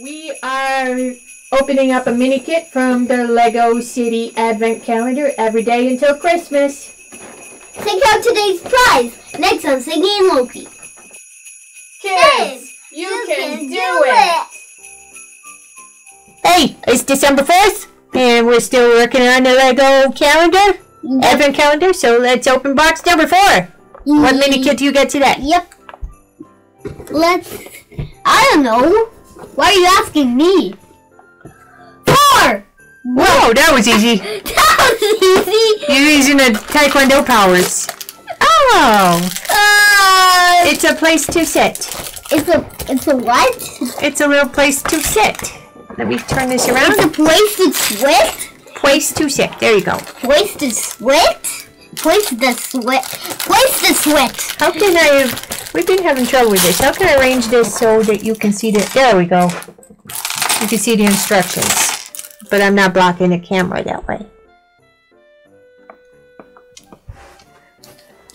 We are opening up a mini kit from the Lego City Advent Calendar every day until Christmas. Check out today's prize next on Sagan and Loki. Kids, you can do it. Hey, it's December 4th, and we're still working on the Lego calendar, Advent calendar, so let's open box number 4. What mini kit do you get today? Yep. Let's. I don't know. Why are you asking me? Four. Whoa, that was easy. That was easy. You're using the Taekwondo powers. Oh, Uh, it's a place to sit. it's a. It's a what? It's a little place to sit. Let me turn this around. It's a place to sweat. Place to sit. There you go. Place to sweat. Place to sweat. Place to sweat. How can I? We've been having trouble with this. How can I arrange this so that you can see the? There we go. You can see the instructions, but I'm not blocking the camera that way.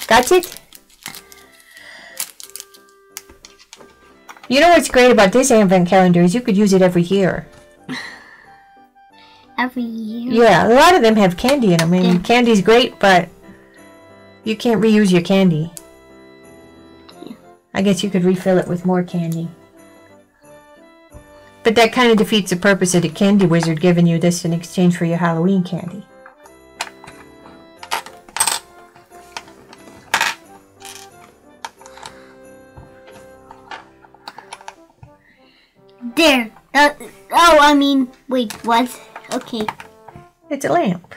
Got it? You know what's great about this advent calendar is you could use it every year. Every year. Yeah, a lot of them have candy in them, and Yeah. candy's great, but you can't reuse your candy. I guess you could refill it with more candy. But that kind of defeats the purpose of the candy wizard giving you this in exchange for your Halloween candy. There. Uh, oh, I mean, wait, what? Okay. It's a lamp.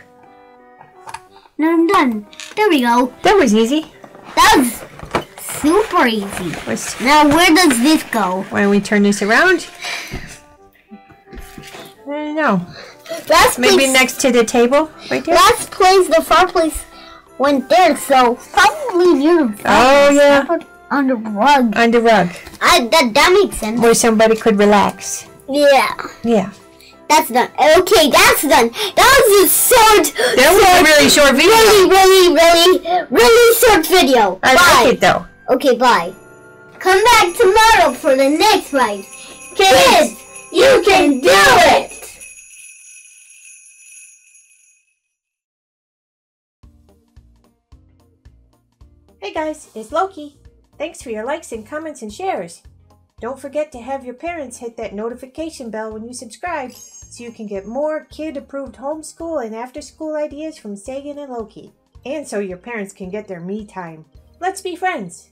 Now I'm done. There we go. That was easy. That was super easy. Now, where does this go? Why don't we turn this around? I don't know. Last Maybe place, next to the table, right there. last place, the fireplace went there, so probably near the Oh yeah, on the rug. on the rug I, that, that makes sense. where somebody could relax. Yeah. Yeah. That's done. Okay, that's done. That was a short, That was a really short video. really, really, really, really short video. I bye. like it though. Okay, bye. Come back tomorrow for the next ride. Kids, you can do it! Hey guys, it's Loki. Thanks for your likes and comments and shares. Don't forget to have your parents hit that notification bell when you subscribe so you can get more kid approved homeschool and after school ideas from Sagan and Loki. And so your parents can get their me time. Let's be friends.